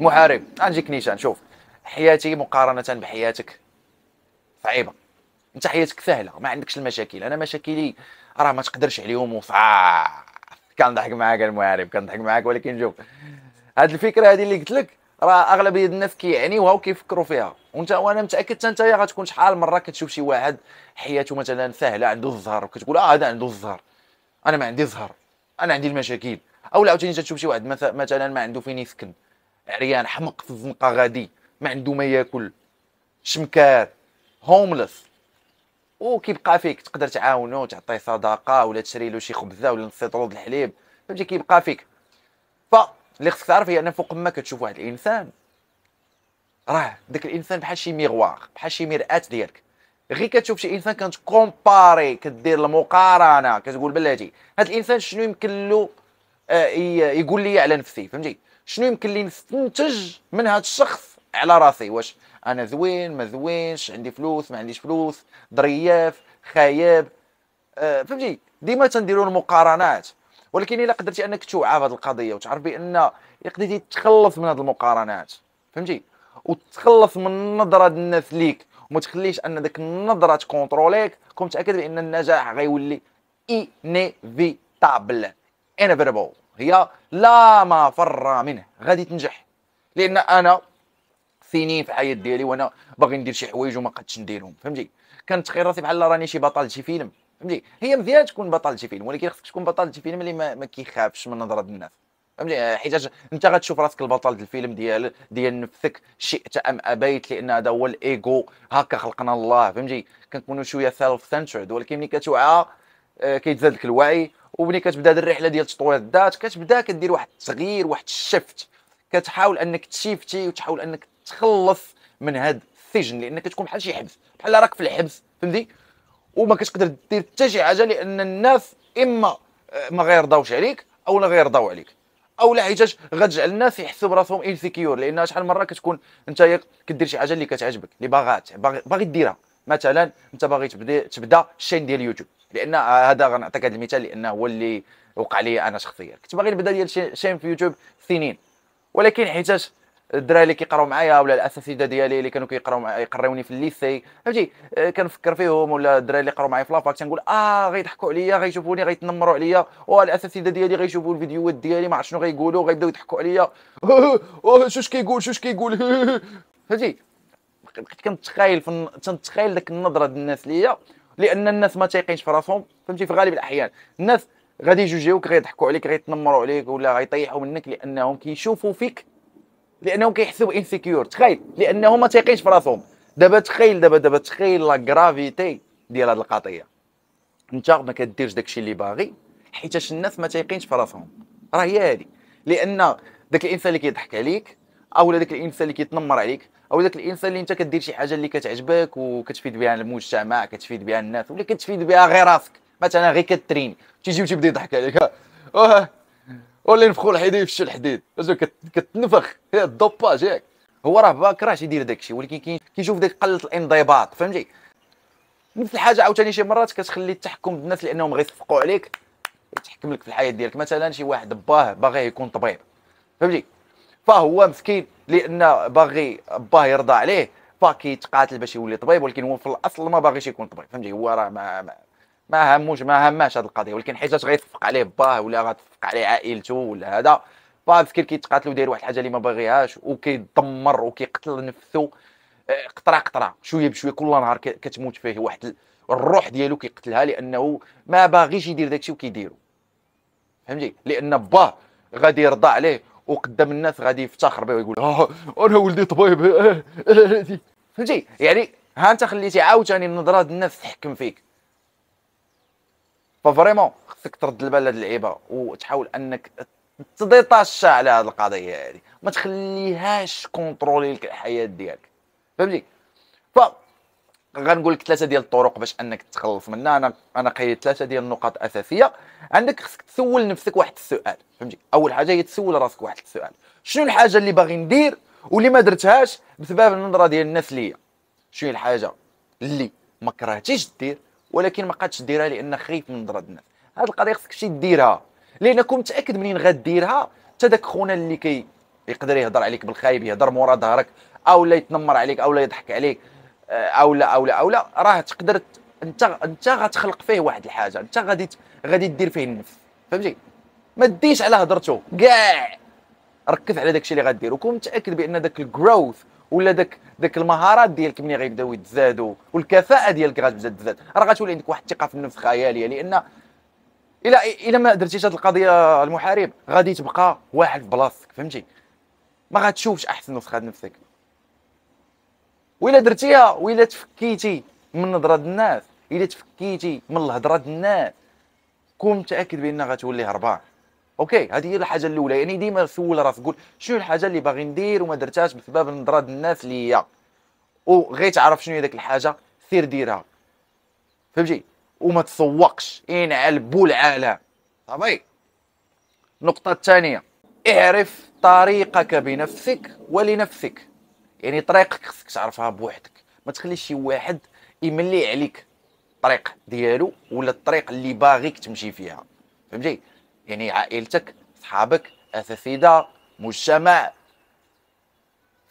المحارب. غنجيك نيشان شوف. حياتي مقارنة بحياتك صعيبه أنت حياتك سهلة ما عندكش المشاكل. أنا مشاكلي راه ما تقدرش عليهم وفا كنضحك معاك المحارب كنضحك معاك ولكن شوف. هاد الفكرة هذه اللي قلت لك راه أغلبية الناس كيعنيوها وكيفكروا فيها. وأنت وأنا متأكد حتى أنت غتكون شحال مرة كتشوف شي واحد حياته مثلا سهلة عنده الزهر وكتقول آه هذا عنده الزهر أنا ما عندي زهر أنا عندي المشاكل. أو عاوتاني تشوف شي واحد مثلا ما عنده فين يسكن. عريان حمق في الزنقه غادي ما عنده ما ياكل. شمكار homeless وكيبقى فيك تقدر تعاونو تعطيه صدقة ولا تشري له شي خبزة ولا نص لطرو الحليب فهمتي كيبقى فيك. ف اللي خصك تعرف هي أن فوق ما كتشوف واحد الإنسان. راه داك الإنسان بحال شي miroir بحال شي مرآة ديالك. غير كتشوف شي إنسان comparer كدير المقارنة كتقول بلاتي هذا الإنسان شنو يمكن له آه يقول لي على نفسي فهمتي؟ شنو يمكن لي نستنتج من هذا الشخص على راسي؟ واش أنا زوين ما زوينش عندي فلوس ما عنديش فلوس ظرياف خايب. آه فهمتي؟ ديما تنديروا المقارنات. ولكن إلا قدرتي أنك توعى بهذه القضية وتعرف بان قدرتي تخلص من هذه المقارنات فهمتي؟ وتخلص من نظرة الناس ليك وما تخليش أن ديك النظرة تكونتروليك كون متأكد بأن النجاح غيولي inévitable inévitable هي لا مفر منه غادي تنجح. لأن أنا سنين في الحياة ديالي وأنا باغي ندير شي حوايج وما قدتش نديرهم فهمتي؟ كنتخيل راسي بحال راني شي بطل شي فيلم فهمتي؟ هي مزيان تكون بطل شي فيلم ولكن خصك تكون بطل شي فيلم اللي ما, ما كيخافش من نظرة الناس فهمتي؟ حيت أنت غتشوف راسك البطل ديال الفيلم ديال ديال نفسك شئت أم أبيت لأن هذا هو الايجو هكا خلقنا الله فهمتي؟ كنكونوا شوية self-centered ولكن ملي كتوعى آه، كيتزاد لك الوعي وملي كتبدا الرحله ديال تطوير الذات كتبدا كدير واحد التغيير واحد ال shift. كتحاول أنك تشيفتي وتحاول أنك تخلص من هذا السجن لأنك تكون بحال شي حبس. بحال راك في الحبس فهمتي؟ وما كتقدر دير حتى شي حاجة لأن الناس إما آه، ما غيرضاوش عليك أو لا غيرضاو عليك. أو لا حيتاش غتجعل الناس يحسوا براسهم insecure لأن شحال مرة كتكون أنت كدير شي حاجة اللي كتعجبك اللي باغات باغي ديرها. مثلا أنت باغي تبدا تبدأ chaîne ديال اليوتيوب لأن هذا غنعطيك هذا المثال لأن هو اللي وقع لي أنا شخصيا. كنت باغي نبدأ ديال chaîne في يوتيوب سنين. ولكن حيتاش الدراري اللي كيقراو معايا ولا الأساتذة ديالي اللي كانوا كيقراو يقراوني في ال lycée فهمتي؟ آه، كنفكر فيهم ولا الدراري اللي قراو معايا في la fac تنقول آه غيضحكوا عليا غيشوفوني غيتنمروا عليا والاساتذه ديالي غيشوفوا الفيديوهات ديالي ما عرفت شنو غيقولوا غيبداو يضحكوا عليا. شوش كيقول شوش كيقول؟ فهمتي؟ بقيت كنتخايل تنتخايل داك النظرة ديال الناس ليا لأن الناس ما تايقينش في راسهم. فهمتي؟ في غالب الأحيان الناس غادي يجوجيوك غيضحكوا عليك غيتنمروا عليك ولا غيطيحوا منك لأنهم كيشوفوا فيك لأنهم كيحسوا insecure تخيل لأنهم ما تايقينش في راسهم. دابا تخيل دابا دابا تخيل la gravité ديال هذه القضية. انت ما كديرش داكشي اللي باغي حيتاش الناس ما تايقينش في راسهم. راه هي هذه لأن داك الإنسان اللي كيضحك عليك أو داك الإنسان اللي كيتنمر عليك أو داك الإنسان اللي أنت كدير شي حاجة اللي كتعجبك وكتفيد بها المجتمع كتفيد بها الناس ولا كتفيد بها غير راسك. مثلا غير كترين تيجي وتبدا يضحك عليك. ولا ينفخوا الحديد يفشوا الحديد. كتنفخ. الدوباج ياك هو راه ما كرهش يدير داكشي ولكن كيشوف ديك قلة الانضباط فهمتي؟ نفس الحاجة عاوتاني شي مرات كتخلي التحكم بالناس لأنهم غيصفقوا عليك يتحكم لك في الحياة ديالك. مثلا شي واحد باه باغي يكون طبيب فهمتي؟ فهو مسكين لأن باغي باه يرضى عليه فكيتقاتل باش يولي طبيب ولكن هو في الأصل ما باغيش يكون طبيب فهمتي؟ هو راه ما, ما ما هموش ما هماش هذه القضية ولكن حيت غيتفق عليه باه ولا غتفق عليه عائلته ولا هذا فمسكين كيتقاتل وداير واحد الحاجة اللي ما باغيهاش وكيدمر وكيقتل نفسه آه، قطره قطرة شوية بشوية كل نهار كتموت فيه واحد الروح ديالو كيقتلها لأنه ما باغيش يدير داكشي وكيديرو. فهمتي؟ لأن باه غادي يرضى عليه وقدام الناس غادي يفتخر به ويقول آه أنا ولدي طبيب آه، آه، فهمتي؟ يعني ها أنت خليتي عاوتاني النظره الناس تحكم فيك. ف vraiment خصك ترد البال لهاد اللعيبة وتحاول أنك ت détacher على هاد القضية هادي. ما تخليهاش contrôler لك الحياة ديالك. فهمتي؟ ف غنقول لك ثلاثة ديال الطرق باش أنك تخلص منها. أنا أنا قيدت ثلاثة ديال النقاط أساسية. عندك خصك تسول نفسك واحد السؤال. فهمتي؟ أول حاجة هي تسول راسك واحد السؤال. شنو الحاجة اللي باغي ندير واللي ما درتهاش بسبب النظرة ديال الناس ليا؟ شنو الحاجة اللي ما كرهتيش دير ولكن ما قادش ديرها لأن خايف من نظرة الناس؟ هذه القضية خصك تمشي ديرها لأن كون متأكد منين غديرها؟ حتى داك خونا اللي كي يقدر يهضر عليك بالخايب يهضر مورا ظهرك أو لا يتنمر عليك أو لا يضحك عليك. أو لا أو لا أو لا راه تقدر أنت أنت غتخلق فيه واحد الحاجة أنت غادي غادي دير فيه النفس فهمتي؟ ما ديش على هضرته كاع ركز على داكشي اللي غدير وكون متأكد بأن داك الجروث ولا داك داك المهارات ديالك ملي غيبداو يتزادوا والكفاءة ديالك غتبدا تزاد راه غتولي عندك واحد الثقة في النفس خيالية لأن إلا إلا ما درتيش هذه القضية المحارب غادي تبقى واحد في بلاصتك فهمتي؟ ما غتشوفش أحسن نسخة نفسك. وإلا درتيها وإلا تفكيتي من نظرة الناس إلا تفكيتي من الهضرة الناس. كون متأكد بأن غتولي هربان okay هذه هي الحاجة الأولى. يعني ديما سول راسك قول شنو الحاجة اللي باغي ندير وما درتهاش بسبب نظرة الناس ليا وغي تعرف شنو هي ديك الحاجة سير ديرها. فهمتي؟ وما تسوقش. انعل بو العالم صافي؟ النقطة الثانية. اعرف طريقك بنفسك ولنفسك. يعني طريقك خصك تعرفها بوحدك. ما تخليش شي واحد يملي عليك الطريق ديالو ولا الطريق اللي باغيك تمشي فيها. فهمتي؟ يعني عائلتك صحابك أساتذة مجتمع.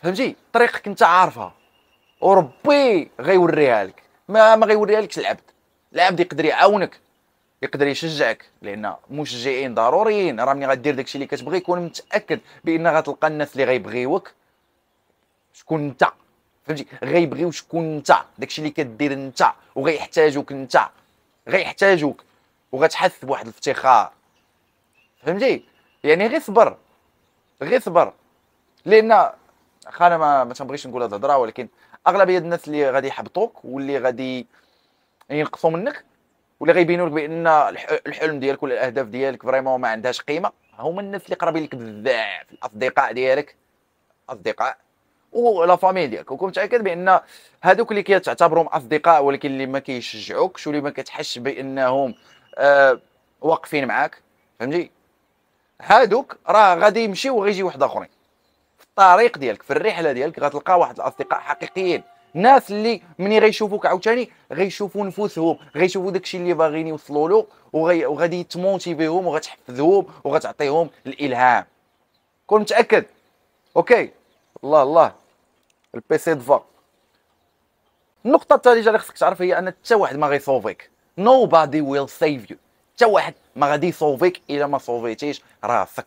فهمتي؟ طريقك انت عارفها. وربي غيوريها لك. ما ما غيوريها لكش العبد. العبد يقدر يعاونك يقدر يشجعك لأن مشجعين ضروريين. راه ملي غدير داكشي اللي كتبغي كون متأكد بأن غتلقى الناس اللي غيبغيوك. شكون انت؟ فهمتي؟ غيبغيو شكون انت؟ داكشي اللي كدير انت وغيحتاجوك انت. غيحتاجوك وغتحس بواحد الافتخار. فهمتي؟ يعني غير صبر. غير صبر. لأن أنا ما ما تنبغيش نقول هاد الهضرة ولكن أغلبية الناس اللي غادي يحبطوك واللي غادي ينقصوا منك واللي غيبينوا لك بان الحلم ديالك ولا الأهداف ديالك فريمون ما عندهاش قيمة هما الناس اللي قرابين لك بزاف. الأصدقاء ديالك. أصدقاء. ولا فامي ديالك وكون متأكد بأن هذوك اللي كتعتبرهم أصدقاء ولكن اللي ما كيشجعوكش واللي ما كتحسش بأنهم آه واقفين معاك. فهمتي؟ هادوك راه غادي يمشيو وغيجي واحد آخرين. في الطريق ديالك في الرحلة ديالك غتلقى واحد الأصدقاء حقيقيين. ناس اللي ملي غيشوفوك عاوتاني غيشوفوا نفوسهم غيشوفوا داكشي اللي باغيين يوصلوا له وغي وغادي تموتيفيهم وغتحفزهم وغتعطيهم الإلهام. كون متأكد؟ أوكي. الله الله. البيسي دفا النقطة الثالثه اللي خصك تعرف هي أن حتى واحد ما غيصوفيك. Nobody will save you. حتى واحد ما غادي يصوفيك إلا ما صوفيتيش راسك.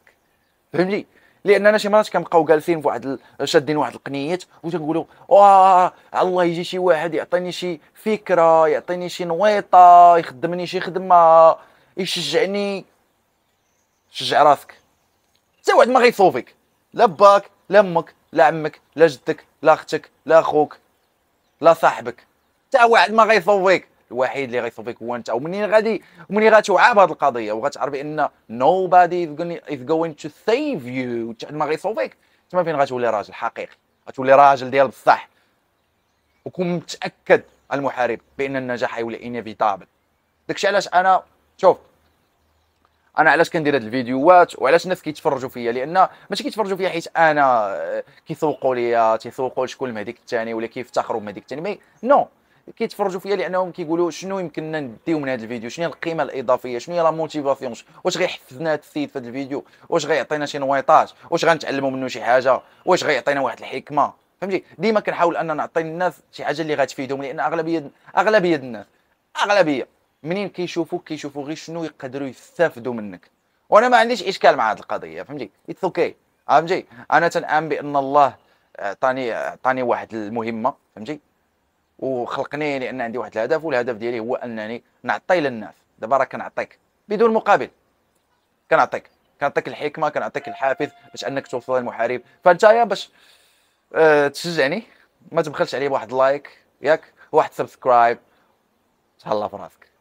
فهمتي؟ لاننا شي مرات كنبقاو جالسين في واحد شادين واحد القنيات وتنقولوا واه الله يجي شي واحد يعطيني شي فكرة يعطيني شي نويطة يخدمني شي خدمة يشجعني. شجع راسك. حتى واحد ما غيصوفيك. لا باك لا أمك لا عمك لا جدك لا أختك لا خوك لا صاحبك. حتى واحد ما غيصوفيك. الوحيد اللي غيصوفيك هو أنت. ومنين غادي ومنين غتوعى بهذه القضية. وغتعرف بأن nobody is going to save you. ما غي sauver ك. تما فين غتولي راجل حقيقي؟ غتولي راجل ديال بصح. وكون متأكد المحارب بأن النجاح يولي inévitable داكشي علاش أنا شوف أنا علاش كندير هاد الفيديوهات وعلاش الناس كيتفرجوا فيا؟ لأن ماشي كيتفرجوا فيا حيت أنا آه، كيسوقوا ليا تيسوقوا لشكون المهديك الثاني ولا كيفتخروا بمهديك الثاني mais non كيتفرجوا فيا لانهم كيقولوا شنو يمكننا نديو من هذا الفيديو؟ شنو هي القيمة الإضافية؟ شنو هي la motivation واش غيحفزنا هذا السيد في هذا الفيديو؟ واش غيعطينا شي نويطات واش غنتعلموا منه شي حاجة؟ واش غيعطينا واحد الحكمة؟ فهمتي؟ ديما كنحاول ان نعطي الناس شي حاجة اللي غتفيدهم لأن اغلبيه أغلبية الناس أغلبية منين كيشوفوك كيشوفوا غير شنو يقدروا يستافدوا منك. وأنا ما عنديش إشكال مع هذه القضية فهمتي؟ it's okay فهمتي؟ أنا تنأمن بأن الله عطاني عطاني واحد المهمة فهمتي؟ وخلقني لأن عندي واحد الهدف والهدف ديالي هو أنني نعطي للناس. دابا راه كنعطيك بدون مقابل. كنعطيك. كنعطيك الحكمة كنعطيك الحافز باش أنك توصل للمحارب. فانت يا باش أه تشجعني. ما تبخلش عليه بواحد like ياك؟ واحد subscribe تهلا في راسك.